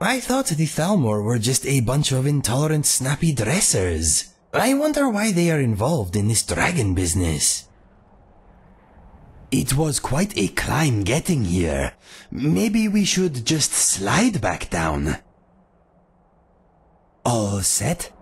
I thought the Thalmor were just a bunch of intolerant snappy dressers. I wonder why they are involved in this dragon business. It was quite a climb getting here. Maybe we should just slide back down. All set?